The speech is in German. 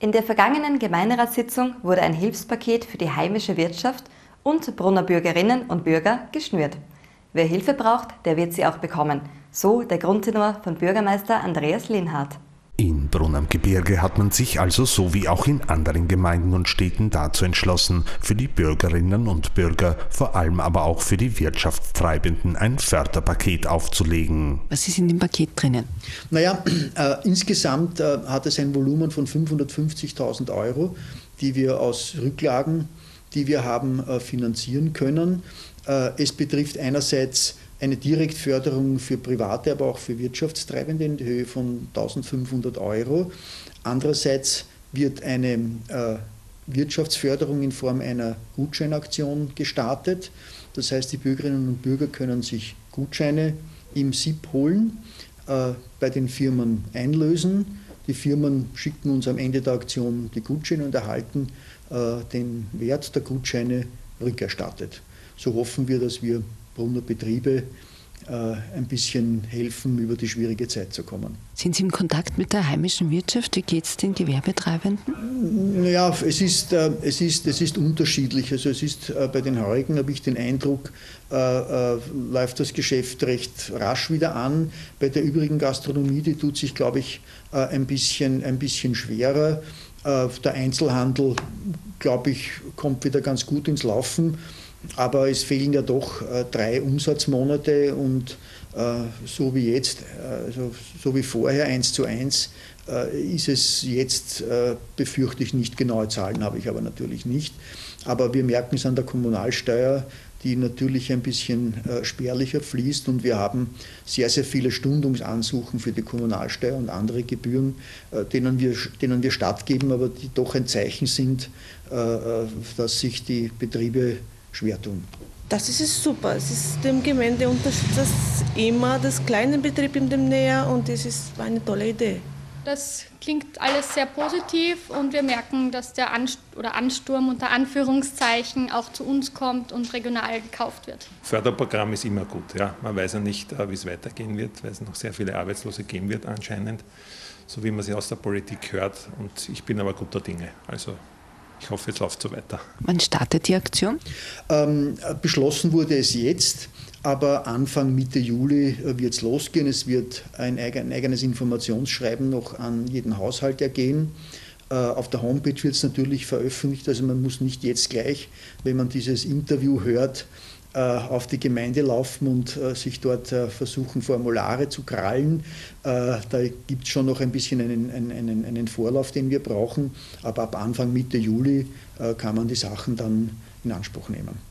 In der vergangenen Gemeinderatssitzung wurde ein Hilfspaket für die heimische Wirtschaft und Brunner Bürgerinnen und Bürger geschnürt. Wer Hilfe braucht, der wird sie auch bekommen. So der Grundtenor von Bürgermeister Andreas Linhardt. In Brunn am Gebirge hat man sich also so wie auch in anderen Gemeinden und Städten dazu entschlossen, für die Bürgerinnen und Bürger, vor allem aber auch für die Wirtschaftstreibenden ein Förderpaket aufzulegen. Was ist in dem Paket drinnen? Naja, äh, insgesamt äh, hat es ein Volumen von 550.000 Euro, die wir aus Rücklagen, die wir haben, äh, finanzieren können. Äh, es betrifft einerseits eine Direktförderung für Private, aber auch für Wirtschaftstreibende in Höhe von 1500 Euro. Andererseits wird eine äh, Wirtschaftsförderung in Form einer Gutscheinaktion gestartet. Das heißt, die Bürgerinnen und Bürger können sich Gutscheine im SIP holen, äh, bei den Firmen einlösen. Die Firmen schicken uns am Ende der Aktion die Gutscheine und erhalten äh, den Wert der Gutscheine rückerstattet. So hoffen wir, dass wir Brunner Betriebe äh, ein bisschen helfen, über die schwierige Zeit zu kommen. Sind Sie im Kontakt mit der heimischen Wirtschaft? Wie geht es den Gewerbetreibenden? Naja, es ist, äh, es, ist, es ist unterschiedlich. Also es ist äh, bei den Heurigen, habe ich den Eindruck, läuft das Geschäft recht rasch wieder an. Bei der übrigen Gastronomie, die tut sich, glaube ich, ein, bisschen, ein bisschen schwerer. der Einzelhandel, glaube ich, kommt wieder ganz gut ins Laufen. Aber es fehlen ja doch äh, drei Umsatzmonate und äh, so wie jetzt, also so wie vorher eins zu eins, äh, ist es jetzt, befürchte ich nicht, genaue Zahlen habe ich aber natürlich nicht. Aber wir merken es an der Kommunalsteuer, die natürlich ein bisschen spärlicher fließt und wir haben sehr, sehr viele Stundungsansuchen für die Kommunalsteuer und andere Gebühren, denen, wir, denen wir stattgeben, aber die doch ein Zeichen sind, dass sich die Betriebe schwer tun. Das ist super. Es ist dem Gemeinde unterstützt das immer das kleine Betrieb in dem Nähe und das ist eine tolle Idee. Das klingt alles sehr positiv und wir merken, dass der Anst oder Ansturm unter Anführungszeichen auch zu uns kommt und regional gekauft wird. Förderprogramm ist immer gut. Ja. Man weiß ja nicht, äh, wie es weitergehen wird, weil es noch sehr viele Arbeitslose geben wird anscheinend, so wie man sie aus der Politik hört. Und ich bin aber guter Dinge. Also ich hoffe, es läuft so weiter. Wann startet die Aktion? Ähm, beschlossen wurde es jetzt, aber Anfang Mitte Juli äh, wird es losgehen. Es wird ein, eigenes Informationsschreiben noch an jeden Haushalt ergehen. Äh, auf der Homepage wird es natürlich veröffentlicht, also man muss nicht jetzt gleich, wenn man dieses Interview hört, auf die Gemeinde laufen und äh, sich dort äh, versuchen, Formulare zu krallen. Da gibt es schon noch ein bisschen einen, einen, einen Vorlauf, den wir brauchen. Aber ab Anfang Mitte Juli kann man die Sachen dann in Anspruch nehmen.